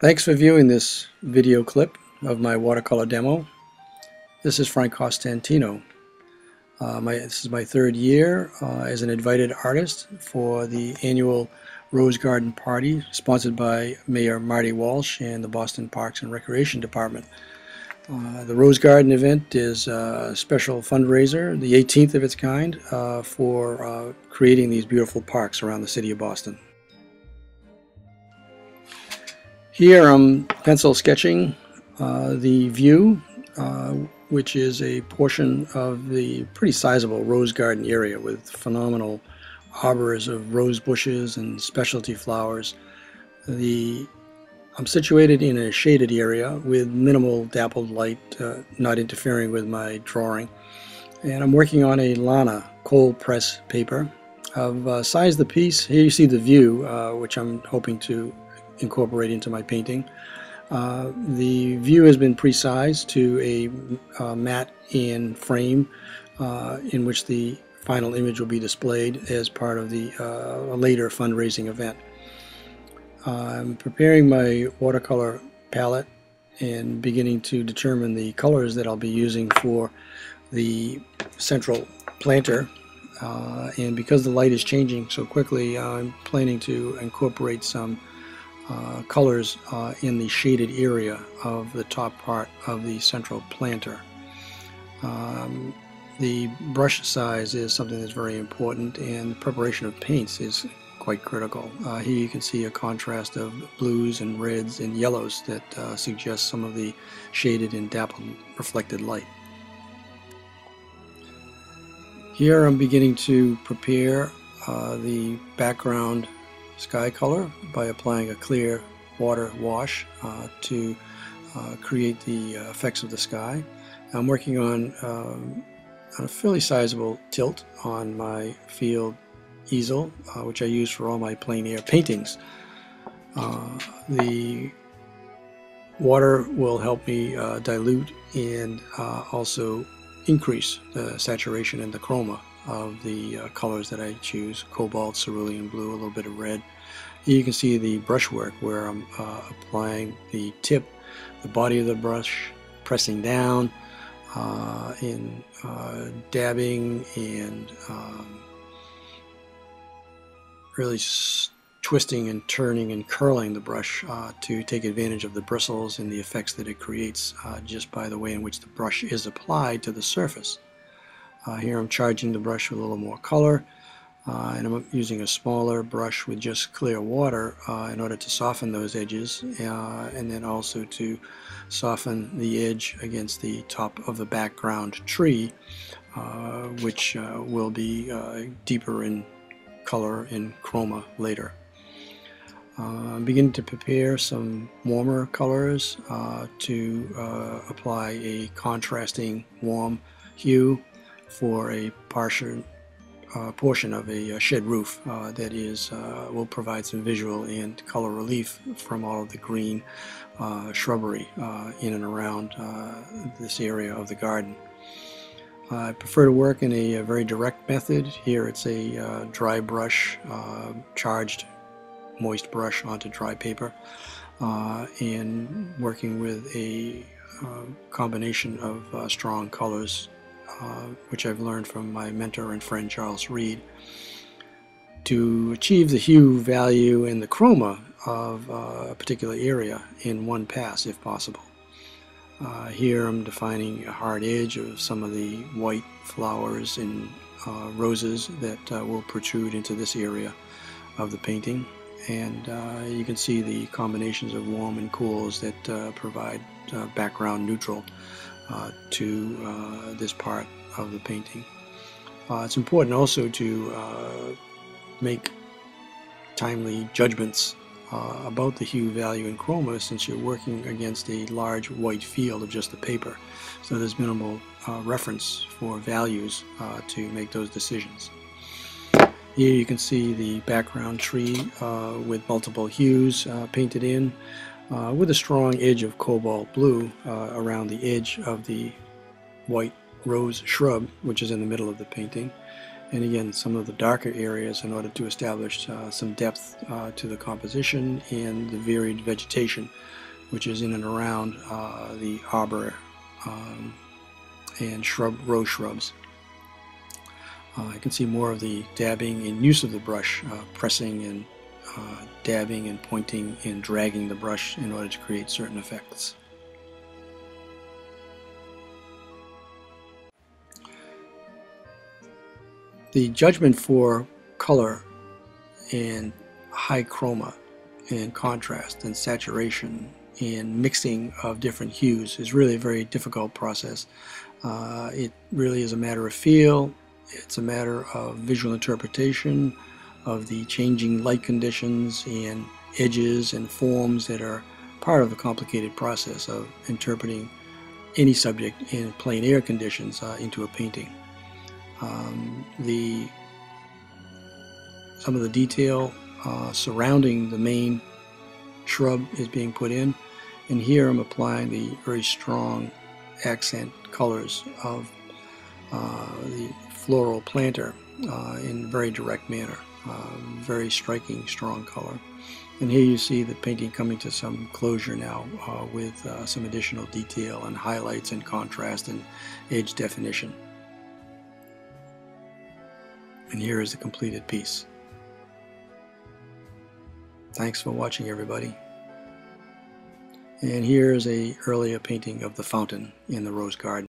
Thanks for viewing this video clip of my watercolor demo. This is Frank Costantino. Uh, my, this is my third year uh, as an invited artist for the annual Rose Garden Party sponsored by Mayor Marty Walsh and the Boston Parks and Recreation Department. Uh, the Rose Garden event is a special fundraiser, the 18th of its kind, uh, for uh, creating these beautiful parks around the city of Boston. Here I'm pencil sketching uh, the view, uh, which is a portion of the pretty sizable rose garden area with phenomenal arbors of rose bushes and specialty flowers. The I'm situated in a shaded area with minimal dappled light, uh, not interfering with my drawing. And I'm working on a Lana cold press paper. I've uh, sized the piece. Here you see the view, uh, which I'm hoping to incorporate into my painting. Uh, the view has been pre-sized to a uh, matte in frame uh, in which the final image will be displayed as part of the uh, later fundraising event. I'm preparing my watercolor palette and beginning to determine the colors that I'll be using for the central planter uh, and because the light is changing so quickly I'm planning to incorporate some uh, colors uh, in the shaded area of the top part of the central planter. Um, the brush size is something that's very important and the preparation of paints is quite critical. Uh, here you can see a contrast of blues and reds and yellows that uh, suggest some of the shaded and dappled reflected light. Here I'm beginning to prepare uh, the background sky color by applying a clear water wash uh, to uh, create the uh, effects of the sky. I'm working on, um, on a fairly sizable tilt on my field easel, uh, which I use for all my plein air paintings. Uh, the water will help me dilute and also increase the saturation and the chroma of the uh, colors that I choose, cobalt, cerulean blue, a little bit of red. You can see the brushwork where I'm uh, applying the tip, the body of the brush, pressing down, uh, in uh, dabbing and um, really twisting and turning and curling the brush uh, to take advantage of the bristles and the effects that it creates uh, just by the way in which the brush is applied to the surface. Uh, here I'm charging the brush with a little more color uh, and I'm using a smaller brush with just clear water uh, in order to soften those edges uh, and then also to soften the edge against the top of the background tree uh, which uh, will be deeper in color in chroma later. I'm beginning to prepare some warmer colors to apply a contrasting warm hue for a partial uh, portion of a, a shed roof uh, that is uh, will provide some visual and color relief from all of the green uh, shrubbery uh, in and around uh, this area of the garden. I prefer to work in a, a very direct method. Here it's a dry brush, charged moist brush onto dry paper and working with a combination of strong colors uh, which I've learned from my mentor and friend Charles Reid, to achieve the hue, value, and the chroma of uh, a particular area in one pass if possible. Uh, here I'm defining a hard edge of some of the white flowers and uh, roses that uh, will protrude into this area of the painting and you can see the combinations of warm and cools that provide background neutral to uh, this part of the painting. Uh, it's important also to make timely judgments uh, about the hue, value, and chroma since you're working against a large white field of just the paper. So there's minimal uh, reference for values uh, to make those decisions. Here you can see the background tree with multiple hues painted in uh, with a strong edge of cobalt blue uh, around the edge of the white rose shrub, which is in the middle of the painting. and again some of the darker areas in order to establish uh, some depth uh, to the composition and the varied vegetation which is in and around uh, the arbor um, and shrub rose shrubs. Uh, I can see more of the dabbing and use of the brush, pressing and uh, dabbing and pointing and dragging the brush in order to create certain effects. The judgment for color and high chroma and contrast and saturation and mixing of different hues is really a very difficult process. Uh, it really is a matter of feel, it's a matter of visual interpretation of the changing light conditions and edges and forms that are part of the complicated process of interpreting any subject in plein air conditions uh, into a painting. Um, the some of the detail uh, surrounding the main shrub is being put in and here I'm applying the very strong accent colors of uh, the floral planter uh, in a very direct manner. Uh, very striking, strong color. And here you see the painting coming to some closure now uh, with uh, some additional detail and highlights and contrast and edge definition. And here is the completed piece. Thanks for watching everybody. And here is a earlier painting of the fountain in the rose garden.